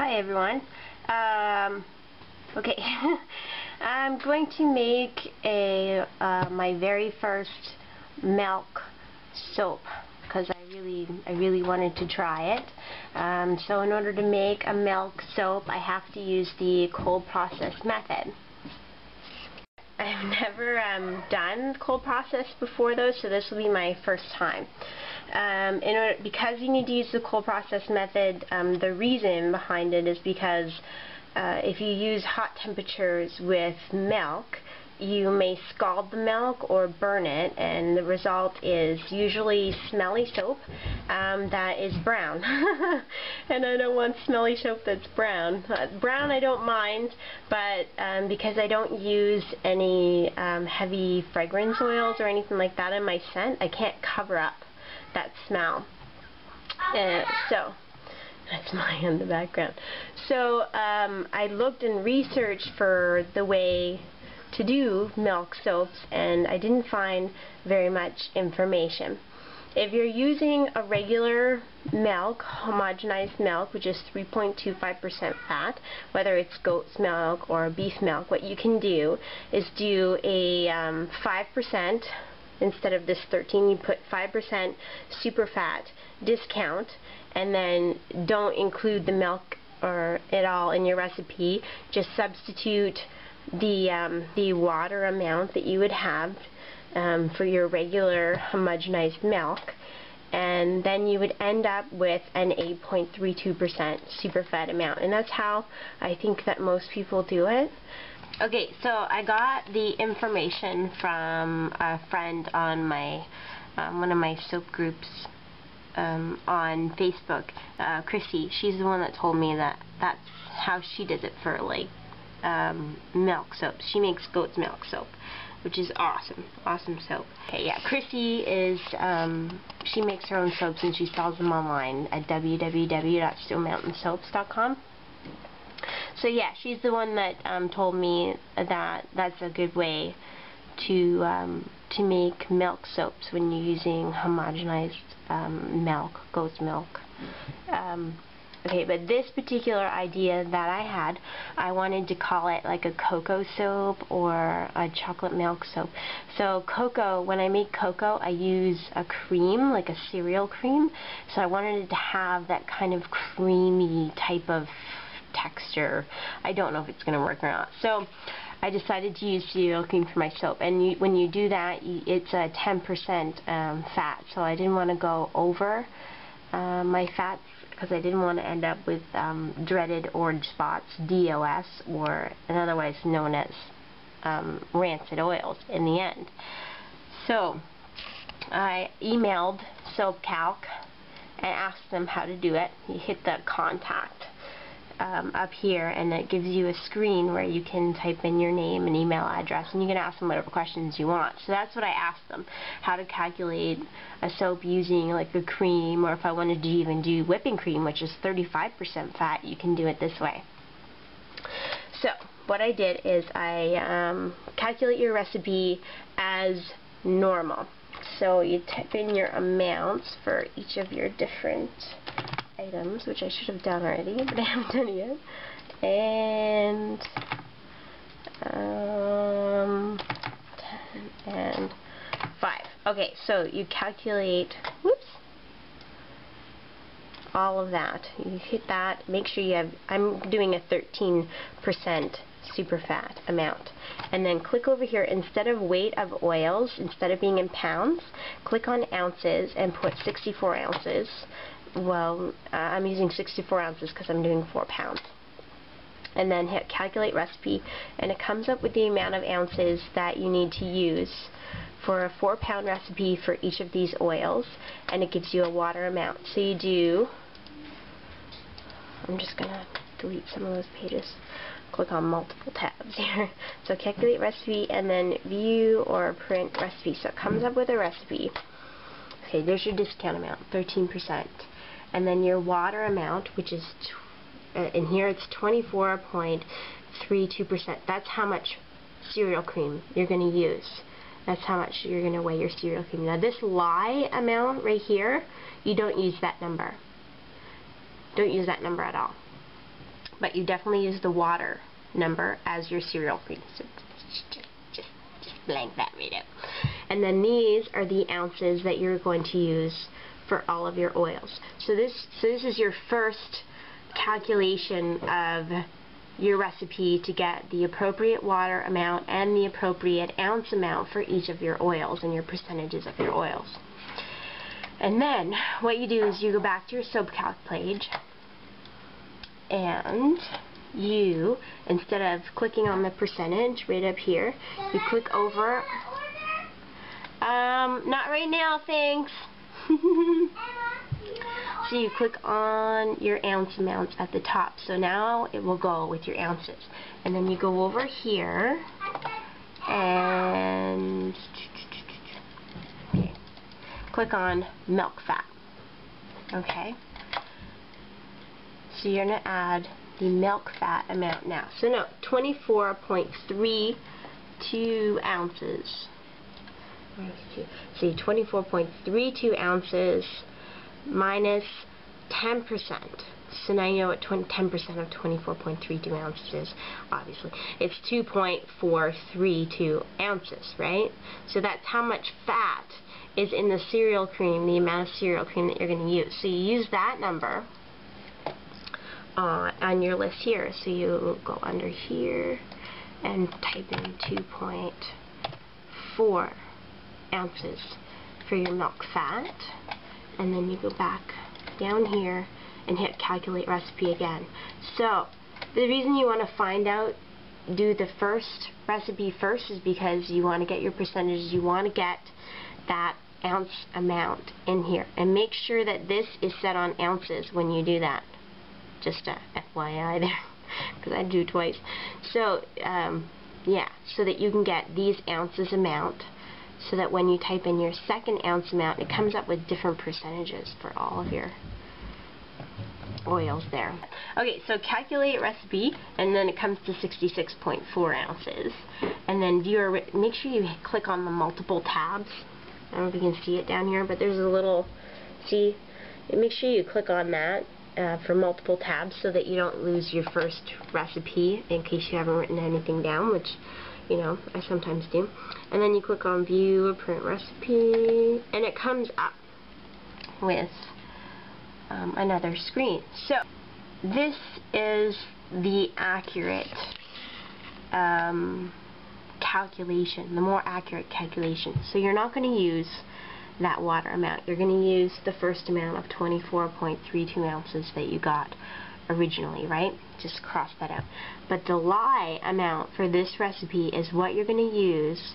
Hi everyone. Um, okay, I'm going to make a uh, my very first milk soap because I really I really wanted to try it. Um, so in order to make a milk soap, I have to use the cold process method. I've never um, done cold process before though, so this will be my first time. Um, in order, because you need to use the cold process method, um, the reason behind it is because uh, if you use hot temperatures with milk, you may scald the milk or burn it and the result is usually smelly soap um, that is brown. And I don't want smelly soap that's brown. Uh, brown I don't mind but um, because I don't use any um, heavy fragrance oils or anything like that in my scent I can't cover up that smell. Uh, so, that's my in the background. So, um, I looked and researched for the way to do milk soaps and I didn't find very much information. If you're using a regular milk, homogenized milk, which is 3.25% fat, whether it's goat's milk or beef milk, what you can do is do a 5% um, instead of this 13 you put 5% super fat discount and then don't include the milk or at all in your recipe. Just substitute the um, the water amount that you would have um, for your regular homogenized milk and then you would end up with an 8.32% super fat amount. And that's how I think that most people do it Okay, so I got the information from a friend on my um, one of my soap groups um, on Facebook, uh, Chrissy. She's the one that told me that that's how she does it for like um, milk soap. She makes goat's milk soap, which is awesome, awesome soap. Okay, yeah, Chrissy is um, she makes her own soaps and she sells them online at www.stonemountainsoaps.com. So yeah, she's the one that um, told me that that's a good way to um, to make milk soaps when you're using homogenized um, milk, goat's milk. Um, okay, but this particular idea that I had, I wanted to call it like a cocoa soap or a chocolate milk soap. So cocoa, when I make cocoa, I use a cream, like a cereal cream. So I wanted it to have that kind of creamy type of texture. I don't know if it's going to work or not. So I decided to use cereal cream for my soap. And you, when you do that, you, it's a 10% um, fat. So I didn't want to go over uh, my fats because I didn't want to end up with um, dreaded orange spots, DOS, or otherwise known as um, rancid oils in the end. So I emailed SoapCalc and asked them how to do it. You hit the contact um, up here and it gives you a screen where you can type in your name and email address and you can ask them whatever questions you want. So that's what I asked them, how to calculate a soap using like a cream or if I wanted to even do whipping cream which is 35% fat you can do it this way. So what I did is I um, calculate your recipe as normal. So you type in your amounts for each of your different items, which I should have done already, but I haven't done it yet. And um, 10 and 5. Okay, so you calculate, whoops, all of that. You hit that, make sure you have, I'm doing a 13% super fat amount. And then click over here, instead of weight of oils, instead of being in pounds, click on ounces and put 64 ounces well, uh, I'm using 64 ounces because I'm doing 4 pounds. And then hit calculate recipe, and it comes up with the amount of ounces that you need to use for a 4 pound recipe for each of these oils, and it gives you a water amount. So you do, I'm just going to delete some of those pages. Click on multiple tabs here. So calculate recipe and then view or print recipe. So it comes up with a recipe. Okay, there's your discount amount, 13% and then your water amount, which is, uh, in here it's 24.32%. That's how much cereal cream you're going to use. That's how much you're going to weigh your cereal cream. Now this lye amount right here, you don't use that number. Don't use that number at all. but you definitely use the water number as your cereal cream. So just blank that right out. And then these are the ounces that you're going to use for all of your oils. So this, so this is your first calculation of your recipe to get the appropriate water amount and the appropriate ounce amount for each of your oils and your percentages of your oils. And then what you do is you go back to your SoapCalc page and you, instead of clicking on the percentage right up here, you click over, um, not right now, thanks. so you click on your ounce amount at the top. So now it will go with your ounces. And then you go over here and okay, click on milk fat. Okay. So you're going to add the milk fat amount now. So no, 24.32 ounces. See, 24.32 ounces minus 10%. So now you know what 10% of 24.32 ounces is, obviously. It's 2.432 ounces, right? So that's how much fat is in the cereal cream, the amount of cereal cream that you're going to use. So you use that number uh, on your list here. So you go under here and type in 2.4 ounces for your milk fat. And then you go back down here and hit calculate recipe again. So the reason you want to find out do the first recipe first is because you want to get your percentages. You want to get that ounce amount in here. And make sure that this is set on ounces when you do that just a FYI there because I do twice so um, yeah so that you can get these ounces amount so that when you type in your second ounce amount it comes up with different percentages for all of your oils there. Okay, so calculate recipe, and then it comes to 66.4 ounces. And then viewer, make sure you click on the multiple tabs. I don't know if you can see it down here, but there's a little, see, make sure you click on that, uh, for multiple tabs so that you don't lose your first recipe in case you haven't written anything down, which, you know, I sometimes do. And then you click on View or Print Recipe, and it comes up with um, another screen. So, this is the accurate um, calculation, the more accurate calculation. So you're not going to use that water amount. You're going to use the first amount of 24.32 ounces that you got originally, right? Just cross that out. But the lye amount for this recipe is what you're going to use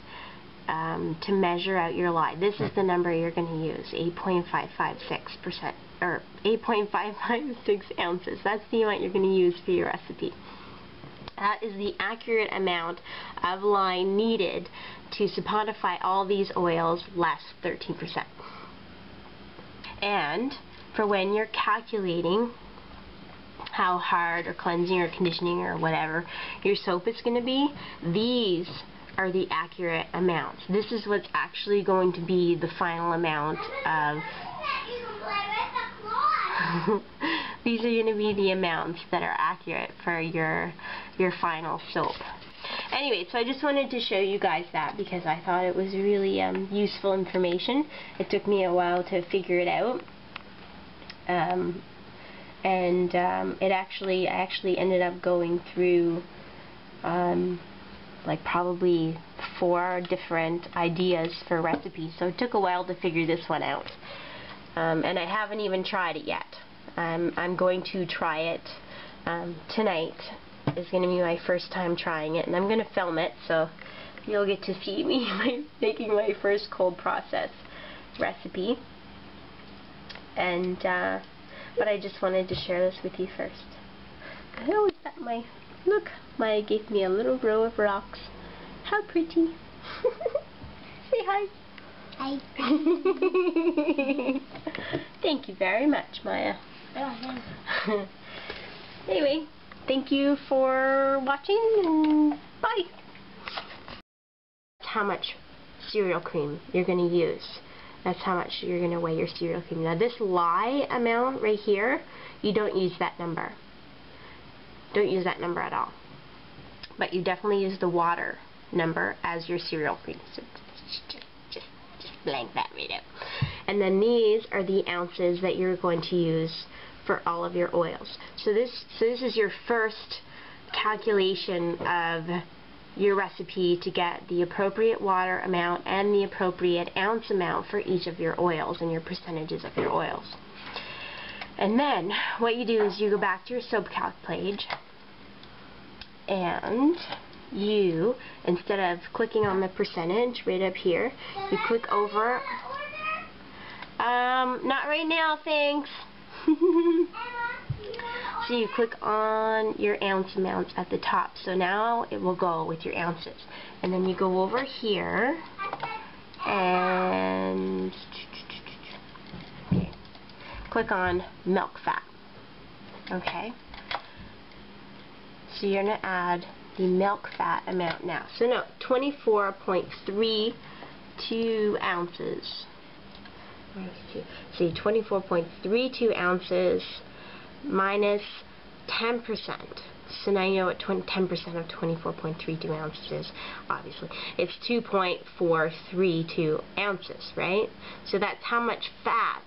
um, to measure out your lye. This is the number you're going to use, 8.556%, or 8.556 ounces. That's the amount you're going to use for your recipe. That is the accurate amount of lye needed to saponify all these oils less 13%. And for when you're calculating how hard or cleansing or conditioning or whatever your soap is going to be, these are the accurate amounts. This is what's actually going to be the final amount of these are going to be the amounts that are accurate for your your final soap. Anyway, so I just wanted to show you guys that because I thought it was really um, useful information. It took me a while to figure it out. Um, and um, it actually, I actually ended up going through um, like probably four different ideas for recipes. So it took a while to figure this one out. Um, and I haven't even tried it yet. Um, I'm going to try it um, tonight is going to be my first time trying it and I'm going to film it so you'll get to see me making my first cold process recipe and uh, but I just wanted to share this with you first. Oh, that my look, Maya gave me a little row of rocks. How pretty. Say hi. Hi. Thank you very much, Maya. anyway, thank you for watching and bye. How much cereal cream you're going to use. That's how much you're going to weigh your cereal cream. Now this lye amount right here, you don't use that number. don't use that number at all. But you definitely use the water number as your cereal cream. So just, just, just blank that right out. And then these are the ounces that you're going to use for all of your oils. So this, so this is your first calculation of your recipe to get the appropriate water amount and the appropriate ounce amount for each of your oils and your percentages of your oils. And then what you do is you go back to your SoapCalc page and you, instead of clicking on the percentage right up here, you click over, um, not right now, thanks. so you click on your ounce amount at the top. So now it will go with your ounces. And then you go over here and okay, click on milk fat. Okay? So you're going to add the milk fat amount now. So no, 24.32 ounces. See, 24.32 ounces minus 10%. So now you know what 10% of 24.32 ounces is, obviously. It's 2.432 ounces, right? So that's how much fat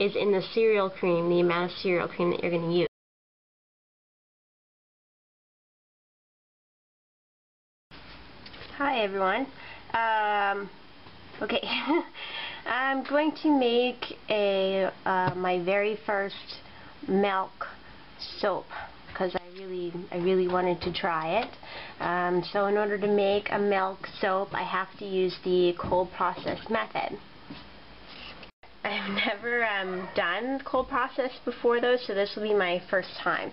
is in the cereal cream, the amount of cereal cream that you're going to use. Hi everyone. Um, okay, I'm going to make a uh, my very first milk soap because I really I really wanted to try it. Um, so in order to make a milk soap, I have to use the cold process method. I've never um, done cold process before though, so this will be my first time.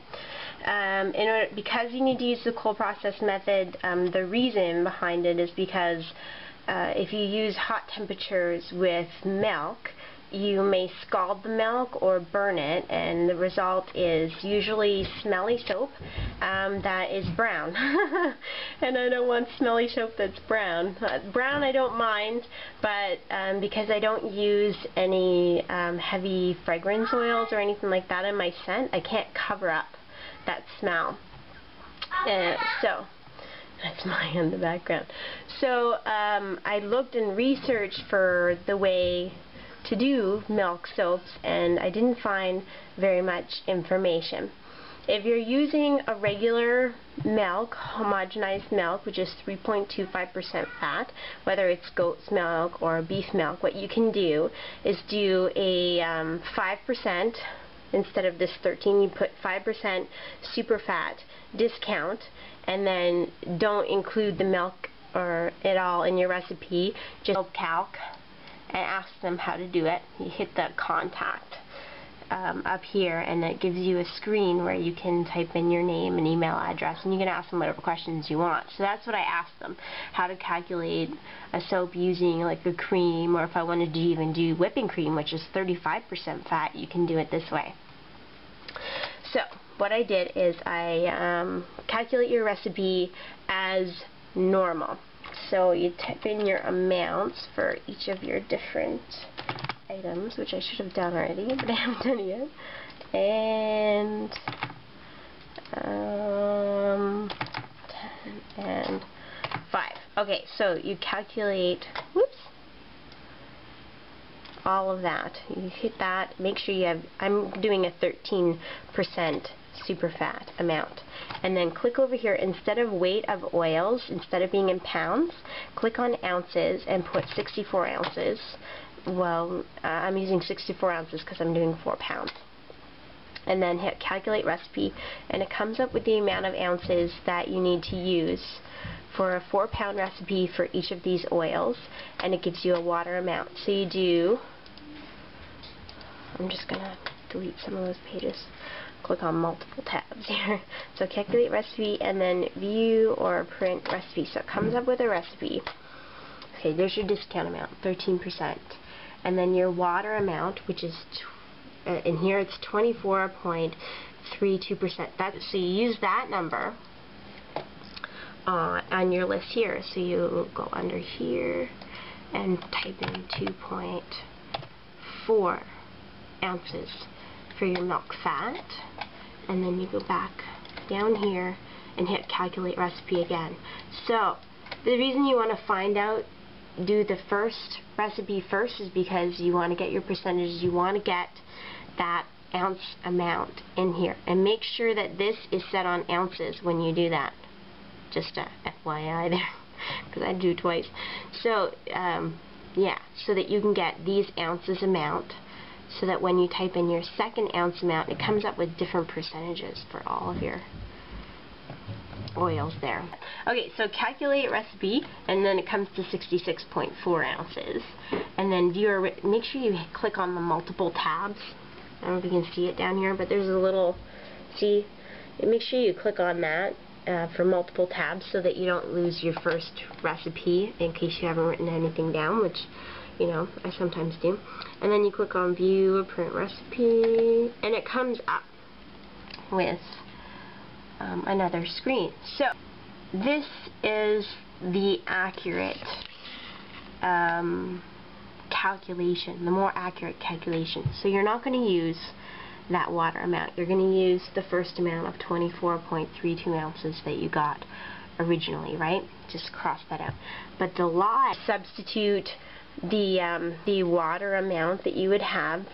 Um, in order, because you need to use the cold process method, um, the reason behind it is because uh, if you use hot temperatures with milk, you may scald the milk or burn it and the result is usually smelly soap um, that is brown. And I don't want smelly soap that's brown. Uh, brown I don't mind but um, because I don't use any um, heavy fragrance oils or anything like that in my scent I can't cover up that smell. Uh, so that's my in the background. So um, I looked and researched for the way to do milk soaps and I didn't find very much information. If you're using a regular milk, homogenized milk, which is 3.25% fat, whether it's goat's milk or beef milk, what you can do is do a 5% um, instead of this 13 you put 5% super fat discount and then don't include the milk or at all in your recipe just calc and ask them how to do it. You hit the contact um, up here and it gives you a screen where you can type in your name and email address and you can ask them whatever questions you want. So that's what I asked them, how to calculate a soap using like a cream or if I wanted to even do whipping cream which is 35% fat, you can do it this way. So what I did is I um, calculate your recipe as normal. So you type in your amounts for each of your different items, which I should have done already, but I haven't done yet. And um, 10 and 5. Okay, so you calculate, whoops, all of that. You hit that, make sure you have, I'm doing a 13% super fat amount. And then click over here, instead of weight of oils, instead of being in pounds, click on ounces and put 64 ounces. Well, uh, I'm using 64 ounces because I'm doing 4 pounds. And then hit calculate recipe, and it comes up with the amount of ounces that you need to use for a 4 pound recipe for each of these oils, and it gives you a water amount. So you do, I'm just going to delete some of those pages click on multiple tabs here. So calculate recipe and then view or print recipe. So it comes up with a recipe. Okay, there's your discount amount, 13%. And then your water amount, which is, uh, in here it's 24.32%. That, so you use that number uh, on your list here. So you go under here and type in 2.4 ounces for your milk fat and then you go back down here and hit calculate recipe again. So the reason you want to find out do the first recipe first is because you want to get your percentages. You want to get that ounce amount in here. And make sure that this is set on ounces when you do that. Just a FYI there, because I do twice. So, um, yeah, so that you can get these ounces amount so that when you type in your second ounce amount, it comes up with different percentages for all of your oils there. Okay, so calculate recipe, and then it comes to 66.4 ounces. And then viewer, make sure you click on the multiple tabs. I don't know if you can see it down here, but there's a little, see, make sure you click on that uh, for multiple tabs so that you don't lose your first recipe in case you haven't written anything down, which, you know, I sometimes do. And then you click on view or print recipe, and it comes up with um, another screen. So this is the accurate um, calculation, the more accurate calculation. So you're not going to use that water amount. You're going to use the first amount of 24.32 ounces that you got originally, right? Just cross that out. But the law substitute the um, the water amount that you would have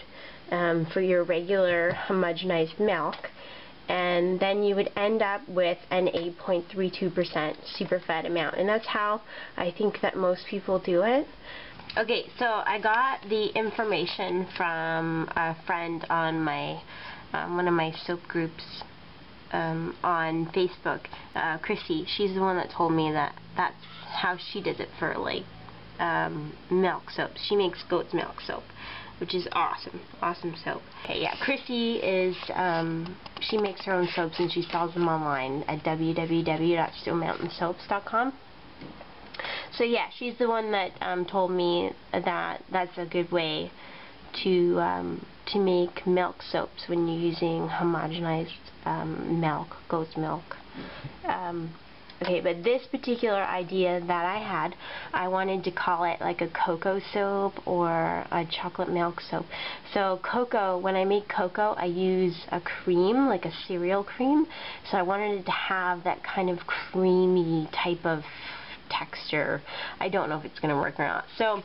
um, for your regular homogenized milk and then you would end up with an 8.32% superfat amount and that's how I think that most people do it. Okay, so I got the information from a friend on my um, one of my soap groups um, on Facebook, uh, Chrissy. She's the one that told me that that's how she does it for like um, milk soap. She makes goat's milk soap which is awesome. Awesome soap. Okay, yeah, Chrissy is, um, she makes her own soaps and she sells them online at www.stonemountainsoaps.com. So yeah, she's the one that um, told me that that's a good way to um, to make milk soaps when you're using homogenized um, milk, goat's milk. Um, Okay, but this particular idea that I had, I wanted to call it like a cocoa soap or a chocolate milk soap. So cocoa, when I make cocoa, I use a cream, like a cereal cream. So I wanted it to have that kind of creamy type of texture. I don't know if it's going to work or not. So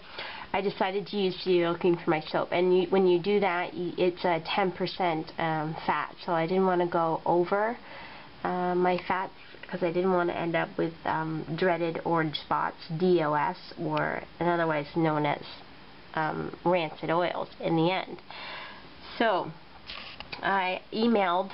I decided to use cereal cream for my soap. And you, when you do that, you, it's a 10% um, fat. So I didn't want to go over uh, my fats because I didn't want to end up with um, dreaded orange spots, DOS, or otherwise known as um, rancid oils in the end. So I emailed